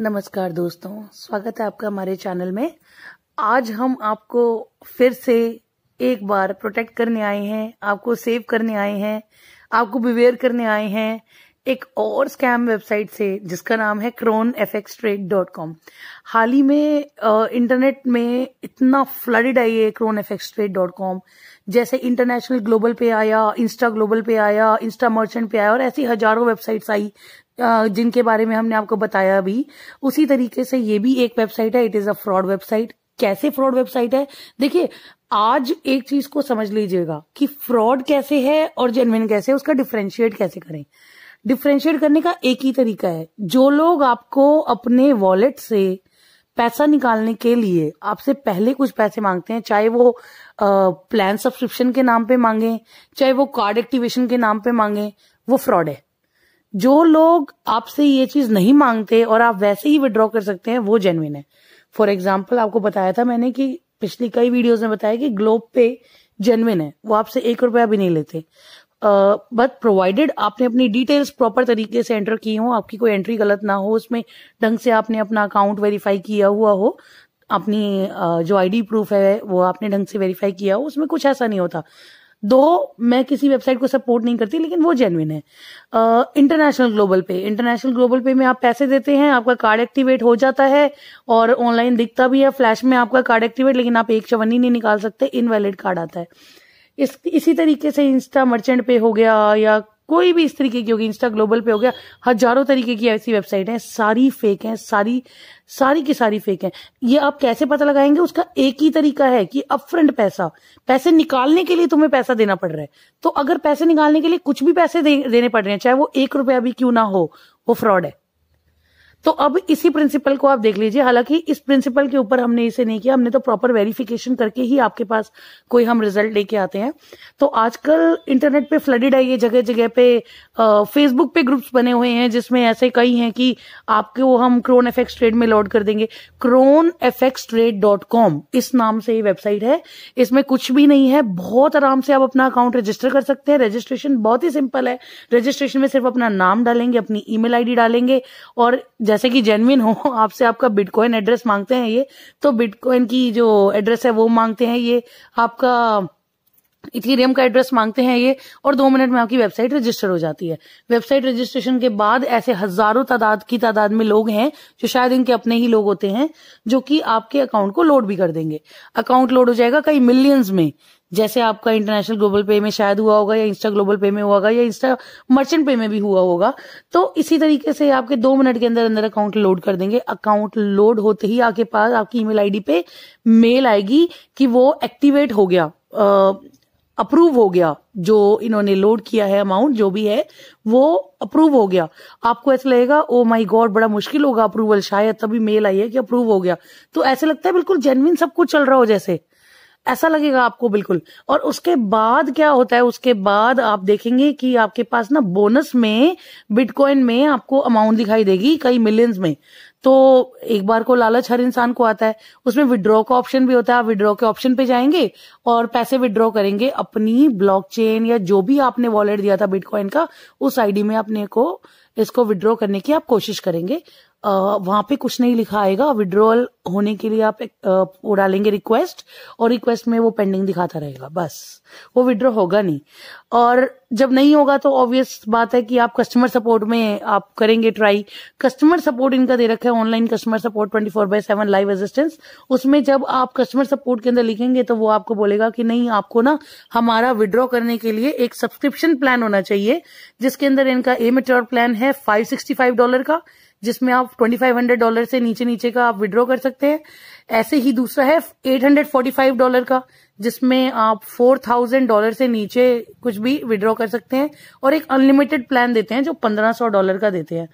नमस्कार दोस्तों, स्वागत है आपका हमारे चैनल में। आज हम आपको फिर से एक बार प्रोटेक्ट करने आए हैं, आपको सेव करने आए हैं, आपको बिवेयर करने आए हैं एक और स्कैम वेबसाइट से, जिसका नाम है Crone F X trade dot com हाल ही में इंटरनेट में इतना फ्लडेड आई है Crone F X trade dot com जैसे इंटरनेशनल ग्लोबल पे आया इंस्टा ग्लोबल पे आया इंस्टा मर्चेंट पे आया, और ऐसी हज़ारों वेबसाइट्स आई जिनके बारे में हमने आपको बताया अभी। उसी तरीके से ये भी एक वेबसाइट है it is a fraud website कैसे फ्रॉड वेबसाइट है? देखिए, आज एक चीज़ को समझ लीजिएगा कि फ्रॉड कैसे है और जेनविन कैसे है, उसका डिफ्रेंशिएट कैसे करें। डिफ्रेंशिएट करने का एक ही तरीका है। जो लोग आपको अपने वॉलेट से पैसा निकालने के लिए आपसे पहले कुछ पैसे मांगते हैं, चाहे वो प्लान सब्सक्रिप्शन के नाम पे मांगे, चाहे वो कार्ड एक्टिवेशन के नाम पे मांगे, वो फ्रॉड है। जो लोग आपसे ये चीज़ नहीं मांगते और आप वैसे ही विड्रॉ कर सकते हैं, वो जेनविन है। फॉर एग्ज़ाम्पल आपको बताया था मैंने कि पिछली कई वीडियोस में बताया कि ग्लोब पे जेनविन है। वो आपसे एक रुपया भी नहीं लेते। बट प्रोवाइडेड आपने अपनी डिटेल्स प्रॉपर तरीके से एंटर की हो, आपकी कोई एंट्री गलत ना हो, उसमें ढंग से आपने अपना अकाउंट वेरीफाई किया हुआ हो, अपनी जो आईडी प्रूफ है, वो आपने ढंग से वेरीफाई किया हो, उसमें कुछ ऐसा नहीं होता। दो, मैं किसी वेबसाइट को सपोर्ट नहीं करती, लेकिन वो जेनविन है। International global pay international global pay में आप पैसे देते हैं, आपका कार्ड एक्टिवेट हो जाता है, और ऑनलाइन दिखता भी है फ्लैश में आपका कार्ड एक्टिवेट लेकिन आप एक चवन्नी नहीं निकाल सकते इनवैलिड कार्ड आता है। इस इसी तरीके से इंस्टा मर्चेंट पे हो गया या कोई भी इस तरीके की होगी इंस्टा ग्लोबल पे हो गया हज़ारों तरीके की ऐसी वेबसाइट है सारी फेक है सारी सारी की सारी फेक है। ये आप कैसे पता लगाएँगे? उसका एक ही तरीका है कि अपफ्रंट पैसा पैसे निकालने के लिए तुम्हें पैसा देना पड़ रहा है। तो अगर पैसे निकालने के लिए कुछ भी पैसे दे, देने पड़ रहे हैं चाहे वो एक रुपया भी क्यों ना हो वो फ्रॉड है। तो अब इसी प्रिंसिपल को आप देख लीजिए। हालाँकि इस प्रिंसिपल के ऊपर हमने इसे नहीं किया, हमने तो प्रॉपर वेरिफिकेशन करके ही आपके पास कोई हम रिज़ल्ट लेके आते हैं। तो आजकल इंटरनेट पे फ्लडेड है, ये जगह जगह पे फेसबुक पे ग्रुप्स बने हुए हैं, जिसमें ऐसे कई हैं कि आपको हम क्रोन एफएक्स ट्रेड में लॉड कर देंगे। Crone F trade dot com इस नाम से ये वेबसाइट है। इसमें कुछ भी नहीं है, बहुत आराम से आप अपना अकाउंट रजिस्टर कर सकते हैं। रजिस्ट्रेशन बहुत ही सिंपल है। रजिस्ट्रेशन में सिर्फ़ अपना नाम डालेंगे, अपनी ईमेल आईडी डालेंगे और जैसे कि जेनविन हो, आपसे आपका बिटकॉइन एड्रेस मांगते हैं ये तो बिटकॉइन की जो एड्रेस है वो मांगते हैं ये, आपका इथीरियम का एड्रेस मांगते हैं ये, और दो मिनट में आपकी वेबसाइट रजिस्टर हो जाती है। वेबसाइट रजिस्ट्रेशन के बाद ऐसे हज़ारों तादाद की तादाद में लोग हैं, जो शायद इनके अपने ही लोग होते हैं, जो कि आपके अकाउंट को लोड भी कर देंगे। अकाउंट लोड हो जाएगा कई मिलियंस में। जैसे आपका इंटरनेशनल ग्लोबल पे में शायद हुआ होगा या इंस्टा ग्लोबल पे में हुआ होगा या इंस्टा मर्चेंट पे में भी हुआ होगा तो इसी तरीके से आपके दो मिनट के अंदर अंदर अकाउंट लोड कर देंगे। अकाउंट लोड होते ही आपके पास आपकी ईमेल आईडी पे मेल आएगी कि वो एक्टिवेट हो गया अप्रूव हो गया। जो इन्होंने लोड किया है अमाउंट जो भी है, वो अप्रूव हो गया। आपको ऐसा लगेगा ओ माय गॉड बड़ा मुश्किल होगा अप्रूवल शायद तभी मेल आई है कि अप्रूव हो गया। तो ऐसे लगता है बिल्कुल जेनविन सब कुछ चल रहा हो जैसे। ऐसा लगेगा आपको बिल्कुल। और उसके बाद क्या होता है? उसके बाद आप देखेंगे कि आपके पास ना बोनस में, बिटकॉइन में आपको अमाउंट दिखाई देगी कई मिलियंस में। तो एक बार को लालच हर इंसान को आता है। उसमें विड्रॉ का ऑप्शन भी होता है। आप विड्रॉ के ऑप्शन पे जाएँगे और पैसे विड्रॉ करेंगे। अपनी ब्लॉकचेन या जो भी आपने वॉलेट दिया था बिटकॉइन का, उस आईडी में अपने को, इसको विड्रॉ करने की आप कोशिश करेंगे। वहाँ पे कुछ नहीं लिखा आएगा। विड्रॉल होने के लिए आप वो डालेंगे रिक्वेस्ट और रिक्वेस्ट में वो पेंडिंग दिखाता रहेगा। बस। वो विड्रॉ होगा नहीं। और जब नहीं होगा तो ऑब्वियस बात है कि आप कस्टमर सपोर्ट में आप करेंगे ट्राई कस्टमर सपोर्ट इनका दे रखा है। Online customer support twenty four by seven live assistance उसमें जब आप कस्टमर सपोर्ट के अंदर लिखेंगे तो वो आपको बोलेगा कि नहीं, आपको ना हमारा विड्रॉ करने के लिए एक सब्सक्रिप्शन प्लान होना चाहिए, जिसके अंदर इनका ए मेट्योर प्लान है फाइव सिक्सटी फाइव डॉलर का। जिसमें आप ट्वेंटी फाइव हंड्रेड डॉलर से नीचे नीचे का आप विड्रॉ कर सकते हैं। ऐसे ही दूसरा है eight hundred forty five dollar का, जिसमें आप फोर थाउज़ेंड डॉलर से नीचे कुछ भी विड्रॉ कर सकते हैं और एक अनलिमिटेड प्लान देते हैं जो पंद्रह सौ डॉलर का देते हैं।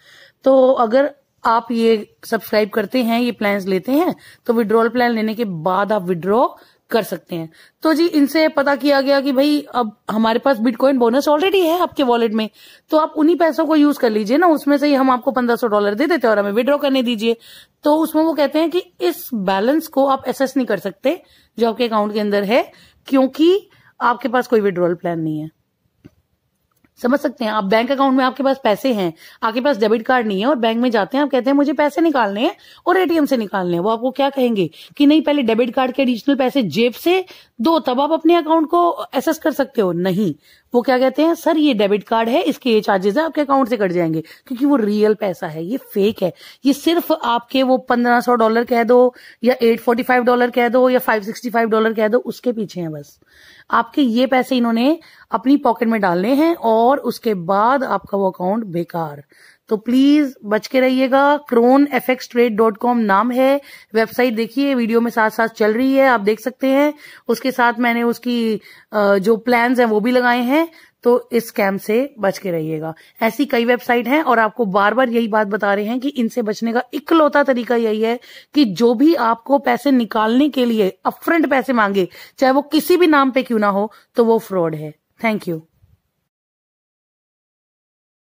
तो अगर आप ये सब्सक्राइब करते हैं, ये प्लान लेते हैं तो विड्रॉल प्लान लेने के बाद आप विड्रॉ कर सकते हैं। तो जी, इनसे पता किया गया कि भाई, अब हमारे पास बिटकॉइन बोनस ऑलरेडी है आपके वॉलेट में। तो आप उन्हीं पैसों को यूज़ कर लीजिए ना, उसमें से ही हम आपको पंद्रह सौ डॉलर दे देते हैं और हमें विड्रॉ करने दीजिए। तो उसमें वो कहते हैं कि इस बैलेंस को आप एसेस नहीं कर सकते, जो आपके अकाउंट के अंदर है, क्योंकि आपके पास कोई विड्रॉल प्लान नहीं है। समझ सकते हैं? आप बैंक अकाउंट में आपके पास पैसे हैं, आपके पास डेबिट कार्ड नहीं है और बैंक में जाते हैं, आप कहते हैं, मुझे पैसे निकालने हैं और एटीएम से निकालने हैं। वो आपको क्या कहेंगे? कि नहीं, पहले डेबिट कार्ड के एडिशनल पैसे जेब से दो, तब आप अपने अकाउंट को एसेस कर सकते हो। नहीं। वो क्या कहते हैं, सर, ये डेबिट कार्ड है, इसके ये चार्जेस है, आपके अकाउंट से कट जाएँगे। क्योंकि वो रियल पैसा है, ये फेक है। ये सिर्फ़ आपके वो पंद्रह सौ डॉलर कह दो, या एट फोर्टी फाइव डॉलर कह दो, या फाइव सिक्सटी फाइव डॉलर कह दो, उसके पीछे है बस। आपके ये पैसे इन्होंने अपनी पॉकेट में डालने हैं, और उसके बाद आपका वो अकाउंट बेकार। तो प्लीज़ बच के रहिएगा। Crone F X trade dot com नाम है। वेबसाइट देखिए वीडियो में साथ साथ चल रही है, आप देख सकते हैं। उसके साथ मैंने उसकी जो प्लान्स हैं वो भी लगाए हैं। तो इस स्कैम से बच के रहिएगा। ऐसी कई वेबसाइट हैं और आपको बार बार यही बात बता रहे हैं कि इनसे बचने का इकलौता तरीका यही है कि जो भी आपको पैसे निकालने के लिए अपफ्रंट पैसे मांगे, चाहे वो किसी भी नाम पे क्यों ना हो तो वो फ्रॉड है। Thank you